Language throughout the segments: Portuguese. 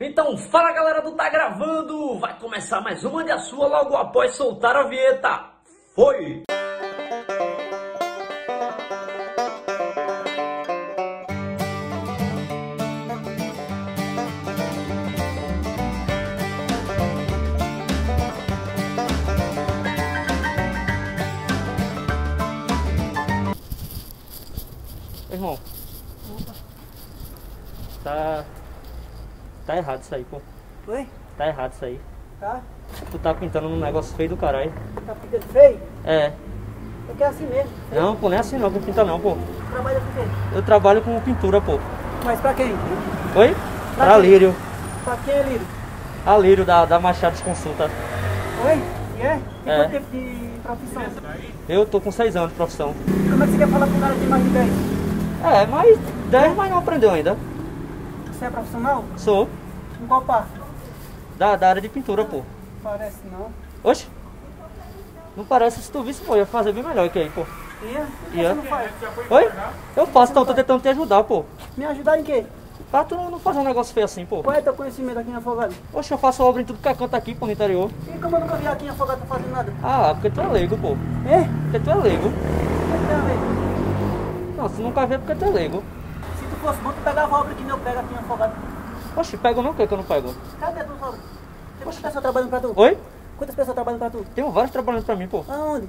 Então fala galera do Tá Gravando! Vai começar mais uma de a sua logo após soltar a vinheta. Foi! Irmão. Tá. Tá errado isso aí, pô. Oi? Tá errado isso aí. Tá? Tu tá pintando um negócio feio do caralho. Tá ficando feio? É. Eu quero assim mesmo. Não, pô, não é assim não que pinta não, pô. Trabalha com quem? Eu trabalho com pintura, pô. Mas pra quem? Oi? Pra Pra quem? Lírio. Pra quem é Lírio? A Lírio da, da Machados Consulta. Oi? E é? Tem É. quanto tempo de profissão? Eu tô com 6 anos de profissão. Como é que você quer falar com um cara de mais de 10? É, mas 10, mas não aprendeu ainda. Você é profissional? Sou. Em qual parte? Da, da área de pintura, pô. Parece não. Oxe. Não parece se tu visse, pô. Ia fazer bem melhor que aí, pô. Ia? Por Ia. você não faz? Oi? Eu faço, então tô tentando te ajudar, pô. Me ajudar em quê? Pra tu não fazer um negócio feio assim, pô. Qual é teu conhecimento aqui em Afogado? Oxe, eu faço obra em tudo que é canto aqui, pô, no interior. E como eu nunca vi aqui em Afogado fazendo nada? Ah, porque tu é leigo, pô. É? Porque tu é leigo. O que tem a ver? Não, se nunca vê, porque tu é leigo. Se tu fosse bom, tu pegava a obra que meu pega aqui em Afogado. Oxe, pego não, o que eu não pego? Cadê obras? Tem quantas pessoas trabalhando pra tu? Oi? Quantas pessoas trabalhando pra tu? Tem vários trabalhando pra mim, pô. Aonde?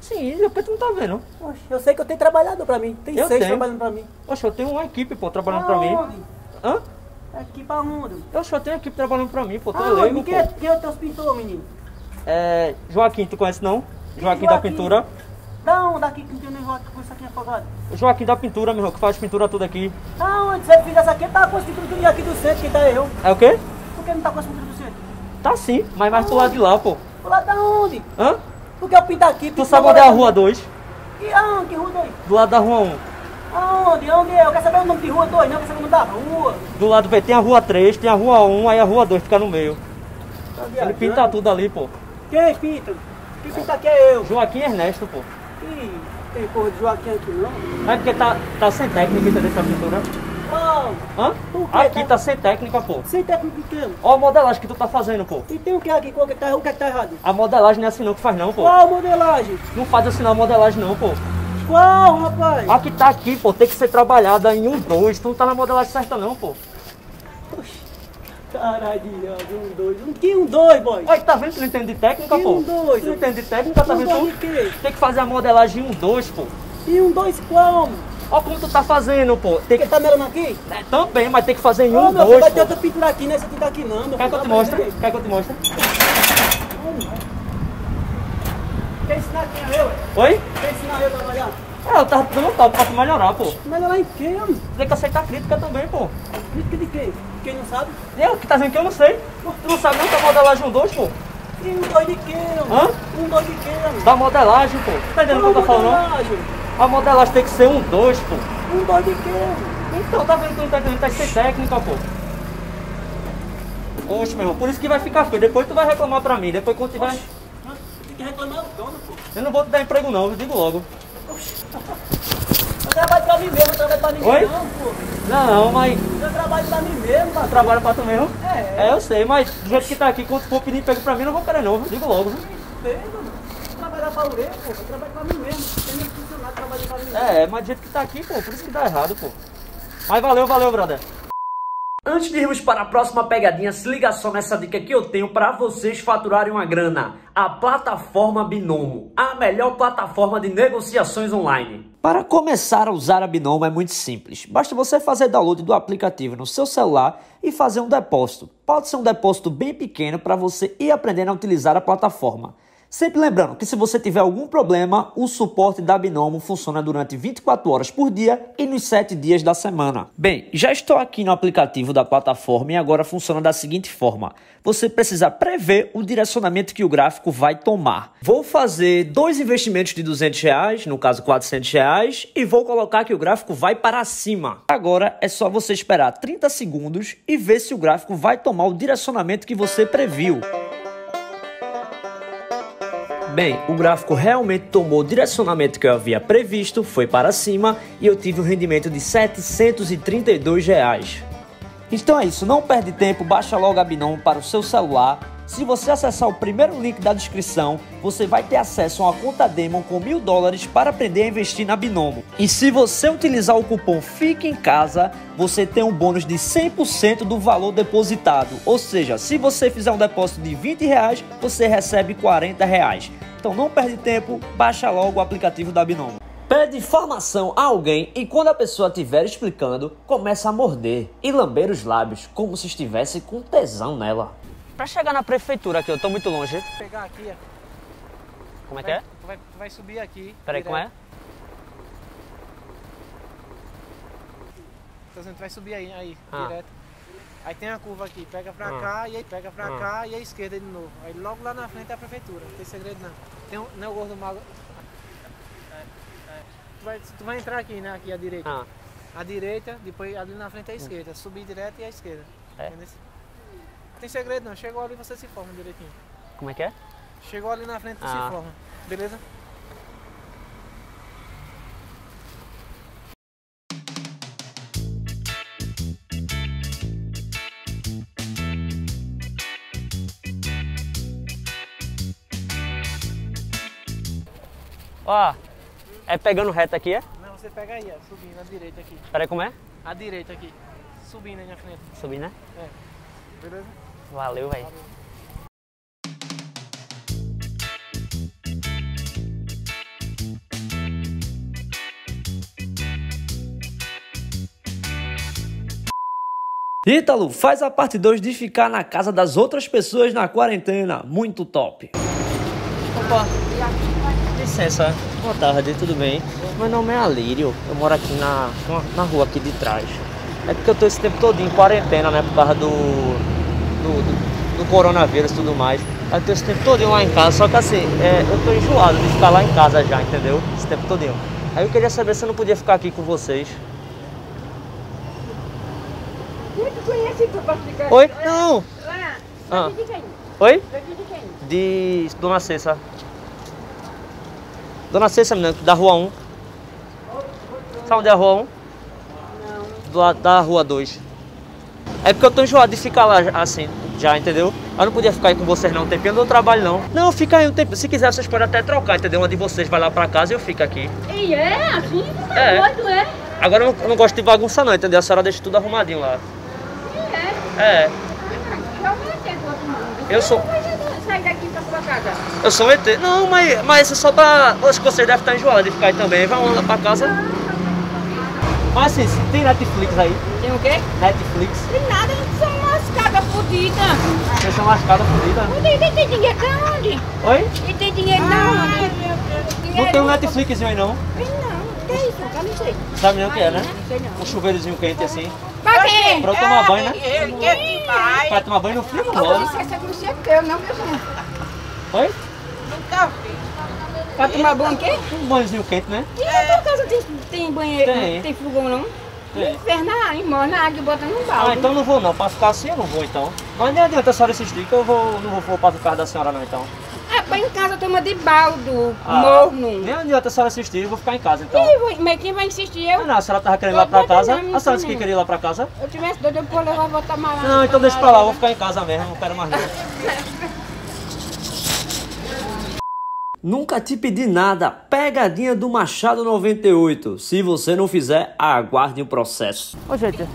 Sim, porque tu não tá vendo. Oxe, eu sei que eu tenho trabalhador pra mim. Tem Eu seis tenho. trabalhando pra mim. Oxe, eu tenho uma equipe, pô, trabalhando pra mim. Aonde? Hã? Aqui pra onde? Eu só tenho equipe trabalhando pra mim, pô. Tu é Aonde? leigo, Quem é, pô. quem é o teus pintor, menino? É. Joaquim, tu conhece não? É Joaquim da pintura. Da onde aqui que não tem com isso aqui? Joaquim da pintura, meu irmão, que faz pintura tudo aqui. Da onde? Você fez essa aqui? Tá com esse pintura tudo aqui do centro, quem tá eu. É o quê? Por que não tá com esse pintura do centro? Tá sim, mas mais pro lado de lá, pô. Por lá da onde? Hã? Por que eu pinto aqui? Tu pinto sabe na onde é a rua 2? E aonde? Que rua dois? Do lado da rua 1. Aonde? Onde é? Eu quero saber o nome de rua 2, não, quero saber o nome da rua. Do lado B tem a rua 3, tem a rua 1, aí a rua 2 fica no meio. Tá Ele pinta tudo ali, pô. Quem pinta? Quem pinta aqui é eu. Joaquim Ernesto, pô. Ih, tem porra de Joaquim aqui não. É porque tá, tá sem técnica, entendeu? Essa pintura. Não, Hã? Quê? Aqui Tá- tá sem técnica, pô. sem técnico pequeno. Ó a modelagem que tu tá fazendo, pô. E tem o que aqui? Qual que tá, o que é que tá errado? A modelagem não é assim não que faz não, pô. Qual modelagem? Não faz assim não a modelagem não, pô. Qual, rapaz? A que tá aqui, pô, tem que ser trabalhada em um, dois. Tu não tá na modelagem certa não, pô. Caralho, um, dois. Um que um dois, boy? Olha, tá vendo que tu não entende de técnica, E pô? um dois? Tu não entende de técnica, tá Um vendo dois tu? quê? Tem que fazer a modelagem em um, dois, pô. E um dois como? Ó como tu tá fazendo, pô. Tem que... tá melhorando aqui? É, também, mas tem que fazer em um, meu filho, dois, vai ter outra pintura aqui, né? Essa tinta aqui não, meu Quer que eu te vai mostre? Quer que eu te mostre? Quer ensinar quem é eu? Oi? Quer ensinar eu a trabalhar? É, eu tava dando um toque pra tu melhorar, pô. Melhorar em quê, homem? Tem que aceitar crítica também, pô. Crítica de quem? Quem não sabe? Eu que tá dizendo que eu não sei. Tu não sabe não que a modelagem um, dois, pô. E um dois de quê, homem? Hã? Um dois de quê, homem? Da modelagem, pô. Tá entendendo o que eu tô falando? modelagem? A modelagem tem que ser um, dois, pô. Um dois de quê, homem? Então, tá vendo que não tá entendendo? Tá sem técnica, pô. Oxe, meu irmão, por isso que vai ficar feio. Depois tu vai reclamar pra mim. Depois quando tiver... Hã? Tem que reclamar do dono, pô. Eu não vou te dar emprego não, eu digo logo. Eu trabalho pra mim mesmo, eu trabalho pra ninguém Oi? não, pô. Não, mas Eu trabalho pra mim mesmo, patrão. trabalha pra tu mesmo? É. É, eu sei, mas do jeito que tá aqui, quando tu for pedir emprego pra mim, não vou querer não, viu? digo logo. viu? Sei, mano. Trabalhar pra urê, pô. Eu trabalho pra mim mesmo. Tem nem funcionário trabalhando pra mim mesmo. É, mas do jeito que tá aqui, pô, por isso que dá errado, pô. Mas valeu, valeu, brother. Antes de irmos para a próxima pegadinha, se liga só nessa dica que eu tenho para vocês faturarem uma grana. A plataforma Binomo, a melhor plataforma de negociações online. Para começar a usar a Binomo é muito simples. Basta você fazer download do aplicativo no seu celular e fazer um depósito. Pode ser um depósito bem pequeno para você ir aprendendo a utilizar a plataforma. Sempre lembrando que se você tiver algum problema, o suporte da Binomo funciona durante 24 horas por dia e nos 7 dias da semana. Bem, já estou aqui no aplicativo da plataforma e agora funciona da seguinte forma. Você precisa prever o direcionamento que o gráfico vai tomar. Vou fazer dois investimentos de 200 reais, no caso 400 reais, e vou colocar que o gráfico vai para cima. Agora é só você esperar 30 segundos e ver se o gráfico vai tomar o direcionamento que você previu. Bem, o gráfico realmente tomou o direcionamento que eu havia previsto, foi para cima e eu tive um rendimento de 732 reais. Então é isso, não perde tempo, baixa logo a Binomo para o seu celular. Se você acessar o primeiro link da descrição, você vai ter acesso a uma conta Demon com mil dólares para aprender a investir na Binomo. E se você utilizar o cupom Fique em Casa, você tem um bônus de 100% do valor depositado. Ou seja, se você fizer um depósito de 20 reais, você recebe 40 reais. Então não perde tempo, baixa logo o aplicativo da Binomo. Pede informação a alguém e quando a pessoa estiver explicando, começa a morder e lamber os lábios, como se estivesse com tesão nela. Pra chegar na prefeitura aqui, eu tô muito longe. Vou pegar aqui, ó. Como é que Vai- é? Tu vai, tu vai subir aqui. Peraí, direto. como é? Tu vai subir aí, aí, Ah. direto. Aí tem a curva aqui, pega pra Ah. cá e aí pega pra Ah. cá e a esquerda de novo. Aí logo lá na frente é a prefeitura, não tem segredo não. Tem um, não é o gordo mago. Tu, vai, tu vai entrar aqui, né? Aqui à direita. Ah, A direita, depois ali na frente é a esquerda. Subir direto e a esquerda. É. Entendeu? Não tem segredo não, chegou ali você se forma direitinho. como é que é? Chegou ali na frente tu Ah. se forma. Beleza? Ó, é pegando reto aqui, é? Não, você pega aí, ó, subindo à direita aqui. Peraí, como é? À direita aqui. Subindo aí na frente. Subir, né? Beleza? Valeu, velho. Ítalo, faz a parte 2 de ficar na casa das outras pessoas na quarentena. Muito top. Opa, licença. Boa tarde, tudo bem? Meu nome é Alírio. Eu moro aqui na, na rua aqui de trás. É porque eu tô esse tempo todo em quarentena, né? Por causa do, do, do, do coronavírus e tudo mais. Eu tô esse tempo todo lá em casa. Só que assim, é, eu tô enjoado de ficar lá em casa já, entendeu? Esse tempo todo. Aí eu queria saber se eu não podia ficar aqui com vocês. Oi? Não! Ah. Oi? De Dona Cessa. Dona Cessa, menina, da rua 1. Sabe onde é a rua 1? Não. Do lado da rua 2. É porque eu tô enjoado de ficar lá assim, já, entendeu? Eu não podia ficar aí com vocês não um tempinho, eu não trabalho não. Não, fica aí um tempo. Se quiser, vocês podem até trocar, entendeu? Uma de vocês vai lá pra casa e eu fico aqui. E é assim? Tu tá É. doido, é? Agora eu não, eu não gosto de bagunça não, entendeu? A senhora deixa tudo arrumadinho lá. E é. É, todo mundo. Eu sou- sair daqui pra sua casa. eu sou ET. Não, mas, mas isso é só pra... Acho que vocês devem estar enjoados de ficar aí também. Vamos lá pra casa. Mas assim, tem Netflix aí? Tem o quê? Netflix. Tem nada, a gente são umas casas fodidas. Vocês são lascadas fodidas. Fodida, e tem dinheiro da onde? Oi? E tem dinheiro da onde? Não tem um Netflix aí não. Tem não. Que é isso? Eu não sei. Sabe nem o que é, né? Não sei não. Um chuveirozinho quente assim. Pra quê? Pra eu tomar banho, né? Demais. Pra tomar banho no frio, não. essa não é teu, não, meu filho. Oi? Pra tomar banho o quê? Um banhozinho quente, né? E na tua casa tem, tem banheiro, Tem. tem, fogão não? Tem. Inferno, ah, morre na água e bota num balde. Ah, então não vou não. Pra ficar assim eu não vou então. Mas nem adianta a senhora insistir que eu vou, não vou, vou para o carro da senhora não então. Põe em casa toma de baldo, Ah, morno. Nem adianta a senhora insistir, eu vou ficar em casa então. Mas quem vai insistir? Eu? Não, não, a senhora tava querendo ir lá pra casa. A senhora disse que queria ir lá pra casa. Eu tivesse doido, eu vou levar, vou tomar lá. Não, então deixa pra lá, eu vou ficar em casa mesmo, não quero mais não. Nunca te pedi nada. Pegadinha do Machado 98. Se você não fizer, aguarde o processo. Ô, gente,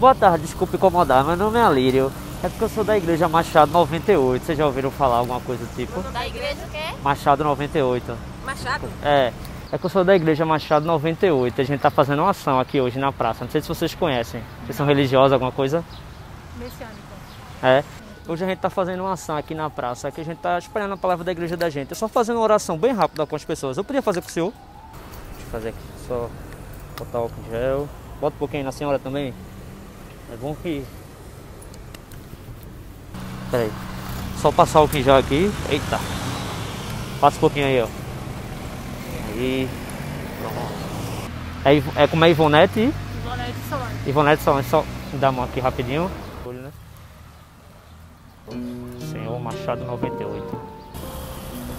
boa tarde. Desculpe incomodar. Meu nome é Alírio. É porque eu sou da igreja Machado 98. Vocês já ouviram falar alguma coisa do tipo? Da igreja o quê? Machado 98. Machado? É. É que eu sou da igreja Machado 98. A gente tá fazendo uma ação aqui hoje na praça. Não sei se vocês conhecem. Vocês são religiosos, alguma coisa? Messiânico. É. Hoje a gente tá fazendo uma ação aqui na praça, que a gente tá espalhando a palavra da igreja da gente. É só fazendo uma oração bem rápida com as pessoas. Eu podia fazer com o senhor? Deixa eu fazer aqui. Só botar o álcool em gel. Bota um pouquinho na senhora também. É bom que. Pera aí. Só passar o em gel aqui. Eita. Passa um pouquinho aí, ó. Aí. Pronto. É, é como é Ivonete. Ivonete Solange. Ivonete só, só me dá a mão aqui rapidinho. Olho, né? Senhor Machado 98.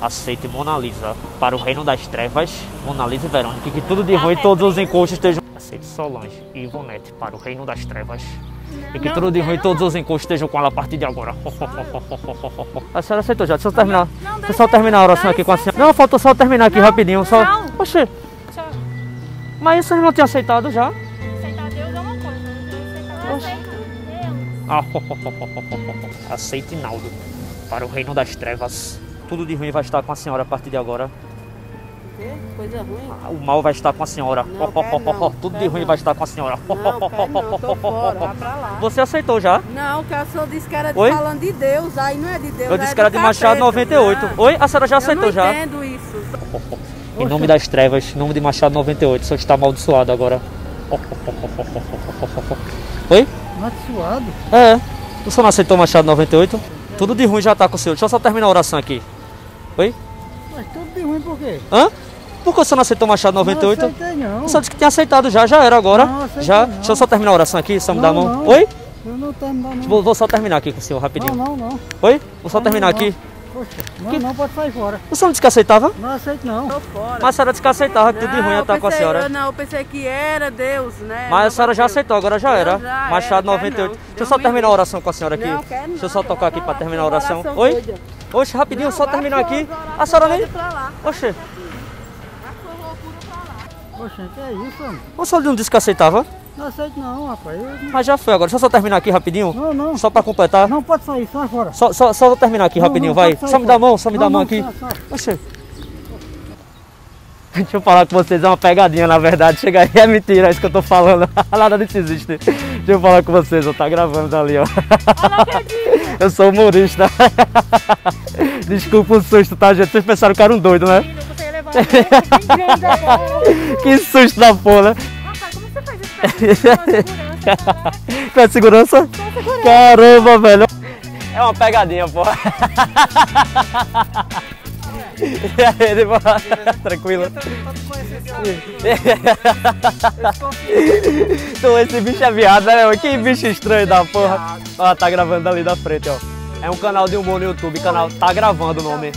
Aceite Mona Lisa para o reino das trevas. Mona Lisa e Verônica, que tudo de ruim e todos os encostos estejam. Aceite Solange e Ivonete para o reino das trevas. E que tudo de ruim, todos os encostos estejam com ela a partir de agora. A senhora aceitou já, deixa eu terminar. Não, Deixa eu só terminar a oração aqui com a senhora. Não, faltou só terminar aqui Não, rapidinho. Só... não. Oxê, mas isso não tinha aceitado já? Aceitar Deus é uma coisa. Aceitar. Deus. Ah, Aceite Naldo para o reino das trevas. Tudo de ruim vai estar com a senhora a partir de agora. Coisa ruim. O mal vai estar com a senhora. Não, quero não, Tudo de ruim não. vai estar com a senhora. Não, quero não, tô fora, vai pra lá. Você aceitou já? Não, que a senhora disse que era de- Oi? falando de Deus, aí não é de Deus. Eu é disse que do era de Machado capeta. 98. Não. Oi? A senhora já aceitou Eu não já? entendo isso. Em nome das trevas, em nome de Machado 98, o senhor está amaldiçoado agora. Oi? Amaldiçoado? É. O senhor não aceitou Machado 98? Tudo de ruim já tá com o senhor. Deixa eu só terminar a oração aqui. Oi? Mas tudo de ruim por quê? Hã? Por que o senhor não aceitou Machado 98? Não aceitei não. O senhor disse que tinha aceitado já, já era agora. Não, aceitei já? não. Deixa eu só terminar a oração aqui, só me dá a Não, mão. não. Oi? Eu não terminar não. Vou, vou só terminar aqui com o senhor rapidinho. Não, não, não. Oi? Vou só Não, terminar não, aqui. Poxa, não, não pode sair fora. O senhor não disse que aceitava? Não aceito não. Tô fora. Mas a senhora disse que aceitava, que tudo de ruim ia eu estar com a senhora. eu não, eu pensei que era Deus, né? Mas a Não senhora já Deus. aceitou, agora já Não, era. já Machado era, quer 98. não. Deixa eu só terminar a oração com a senhora aqui. Não, quero Deixa eu não, só tocar aqui lá, terminar a que oração. Oi? Oxe, rapidinho, Não, só terminar aqui. A senhora nem. Oxe, Poxa, que é isso, mano? o senhor não disse que aceitava? Não aceito não, rapaz. Eu- Mas já foi agora. Deixa eu só terminar aqui rapidinho. Não, não. Só pra completar. Não pode sair, sai fora. Só, só, só vou terminar aqui Não, rapidinho, não, vai. sair Só me dá a mão, só me dá a mão aqui. sai. Deixa eu falar com vocês, é uma pegadinha na verdade. Chega aí, é mentira, é isso que eu tô falando. Nada disso existe. Deixa eu falar com vocês, eu tá gravando ali, ó. Eu sou humorista. Desculpa o susto, tá, gente? Vocês pensaram que era um doido, né? Que susto da porra. Rapaz, como você faz isso pra mim? Segurança, né? Pé de segurança? Caramba, velho. É uma pegadinha, porra. E aí, de boa? Tranquilo. Então esse bicho é viado, né? Que bicho estranho da porra. Ó, tá gravando ali da frente, ó. É um canal de humor no YouTube, canal Tá Gravando o nome.